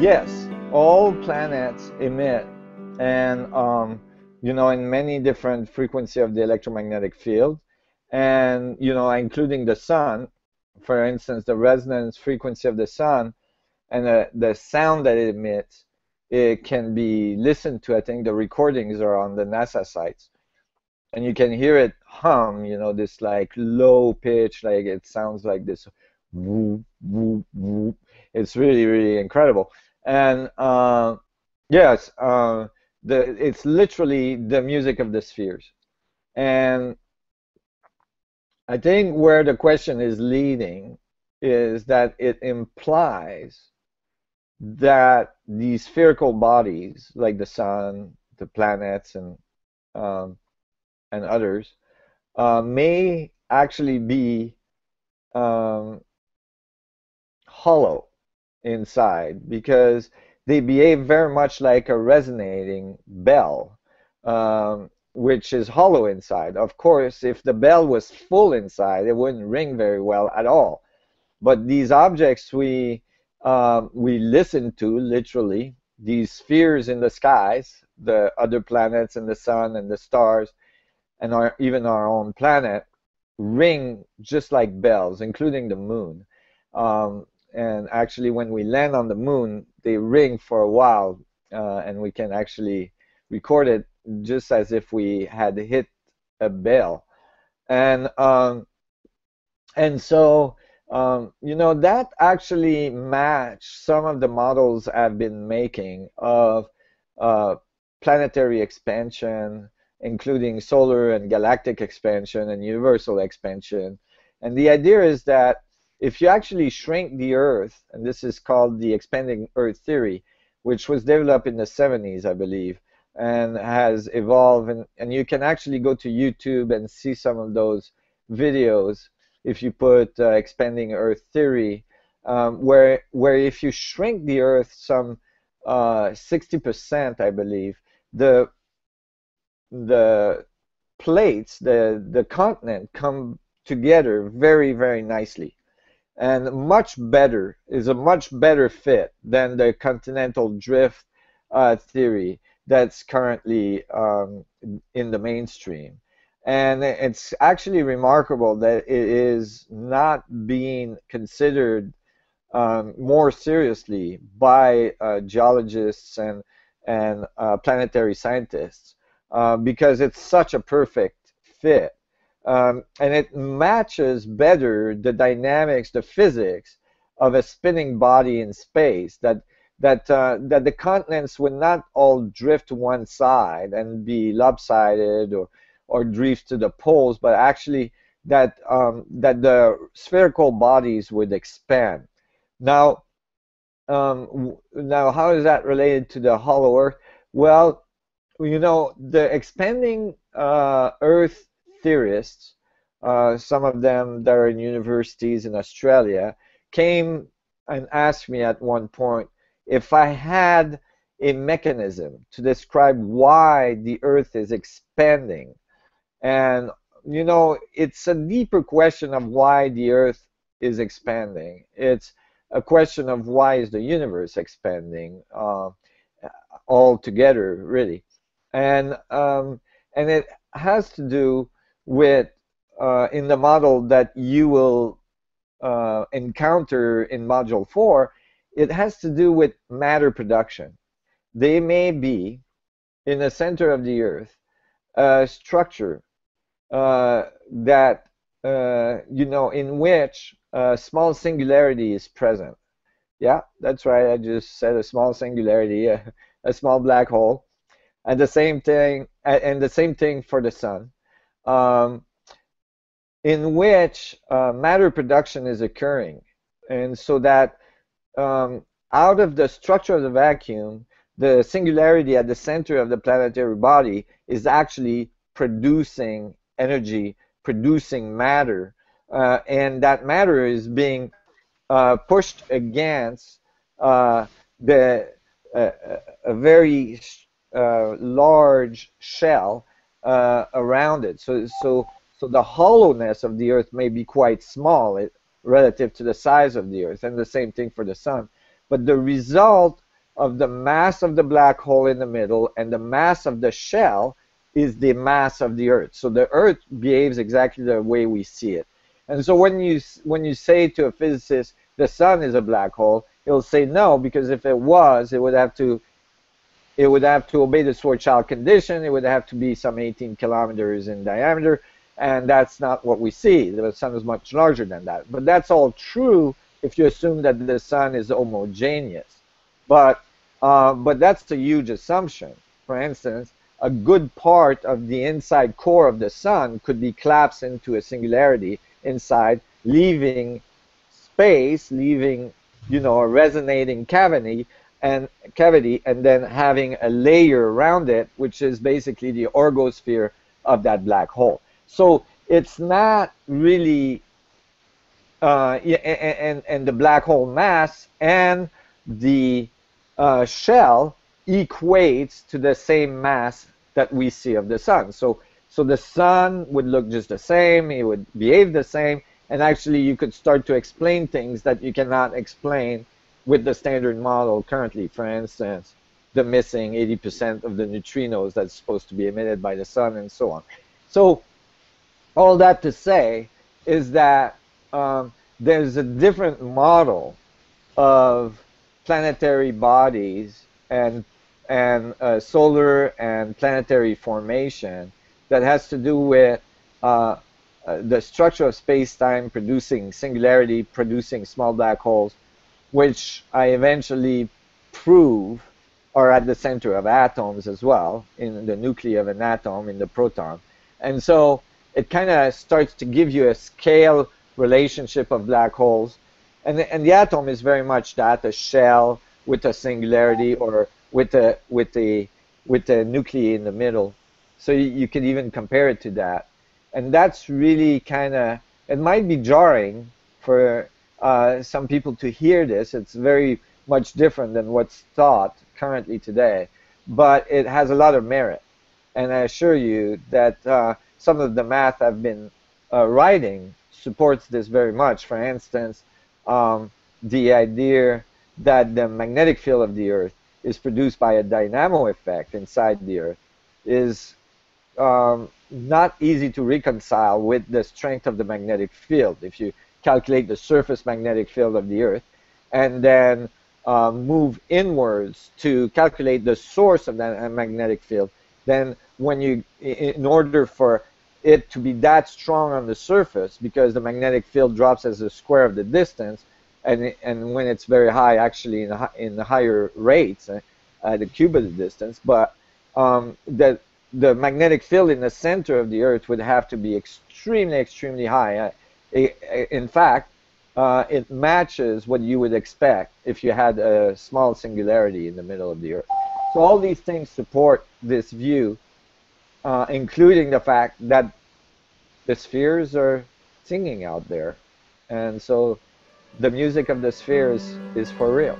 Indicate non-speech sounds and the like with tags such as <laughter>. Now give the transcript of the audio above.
Yes, all planets emit, and um, you know, in many different frequency of the electromagnetic field, and you know, including the sun. For instance, the resonance frequency of the sun and the, the sound that it emits, it can be listened to. I think the recordings are on the NASA sites, and you can hear it hum. You know, this like low pitch, like it sounds like this. It's really, really incredible. And uh, yes, uh, the it's literally the music of the spheres. And I think where the question is leading is that it implies that these spherical bodies, like the sun, the planets, and um, and others, uh, may actually be um, hollow inside because they behave very much like a resonating bell, um, which is hollow inside. Of course, if the bell was full inside, it wouldn't ring very well at all. But these objects we uh, we listen to literally these spheres in the skies, the other planets and the sun and the stars, and our, even our own planet, ring just like bells, including the moon. Um, and actually when we land on the moon they ring for a while uh, and we can actually record it just as if we had hit a bell. And um, and so um, you know that actually match some of the models I've been making of uh, planetary expansion including solar and galactic expansion and universal expansion. And the idea is that if you actually shrink the Earth, and this is called the expanding Earth theory, which was developed in the 70s, I believe, and has evolved, and, and you can actually go to YouTube and see some of those videos if you put uh, expanding Earth theory, um, where where if you shrink the Earth some uh, 60%, I believe, the the plates, the the continent come together very very nicely and much better is a much better fit than the continental drift uh, theory that's currently um, in the mainstream. And it's actually remarkable that it is not being considered um, more seriously by uh, geologists and and uh, planetary scientists uh, because it's such a perfect fit um, and it matches better the dynamics, the physics of a spinning body in space. That that uh, that the continents would not all drift to one side and be lopsided or or drift to the poles, but actually that um, that the spherical bodies would expand. Now, um, now how is that related to the hollow Earth? Well, you know the expanding uh, Earth theorists, uh, some of them that are in universities in Australia, came and asked me at one point if I had a mechanism to describe why the Earth is expanding. And, you know, it's a deeper question of why the Earth is expanding. It's a question of why is the universe expanding uh, altogether, really. And, um, and it has to do with uh, in the model that you will uh, encounter in module 4, it has to do with matter production. They may be in the center of the earth a structure uh, that uh, you know in which a small singularity is present. Yeah, that's right. I just said a small singularity, a, <laughs> a small black hole, and the same thing, and the same thing for the sun um, in which uh, matter production is occurring. And so that um, out of the structure of the vacuum, the singularity at the center of the planetary body is actually producing energy, producing matter. Uh, and that matter is being uh, pushed against uh, the uh, a very uh, large shell uh, around it. So, so, so the hollowness of the Earth may be quite small it, relative to the size of the Earth, and the same thing for the Sun. But the result of the mass of the black hole in the middle and the mass of the shell is the mass of the earth so the earth behaves exactly the way we see it and so when you when you say to a physicist the sun is a black hole he'll say no because if it was it would have to it would have to obey the Schwarzschild condition. It would have to be some 18 kilometers in diameter, and that's not what we see. The sun is much larger than that. But that's all true if you assume that the sun is homogeneous. But uh, but that's a huge assumption. For instance, a good part of the inside core of the sun could be collapsed into a singularity inside, leaving space, leaving you know a resonating cavity and cavity and then having a layer around it which is basically the ergosphere of that black hole. So it's not really uh, and, and the black hole mass and the uh, shell equates to the same mass that we see of the sun. So so the sun would look just the same it would behave the same and actually you could start to explain things that you cannot explain with the standard model currently, for instance, the missing 80% of the neutrinos that's supposed to be emitted by the sun and so on. So all that to say is that um, there's a different model of planetary bodies and and uh, solar and planetary formation that has to do with uh, uh, the structure of space-time producing singularity, producing small black holes, which I eventually prove are at the center of atoms as well, in the nucleus of an atom, in the proton. And so it kind of starts to give you a scale relationship of black holes. And the, and the atom is very much that, a shell with a singularity or with a, with a, with a nuclei in the middle. So you, you even compare it to that. And that's really kind of, it might be jarring for uh, some people to hear this. It's very much different than what's taught currently today, but it has a lot of merit. And I assure you that uh, some of the math I've been uh, writing supports this very much. For instance, um, the idea that the magnetic field of the Earth is produced by a dynamo effect inside the Earth is um, not easy to reconcile with the strength of the magnetic field. If you calculate the surface magnetic field of the Earth, and then uh, move inwards to calculate the source of that uh, magnetic field, then when you, in order for it to be that strong on the surface, because the magnetic field drops as a square of the distance, and and when it's very high, actually in the, in the higher rates, uh, uh, the cube of the distance, but um, the the magnetic field in the center of the Earth would have to be extremely, extremely high. In fact, uh, it matches what you would expect if you had a small singularity in the middle of the Earth. So all these things support this view, uh, including the fact that the spheres are singing out there. And so the music of the spheres is for real.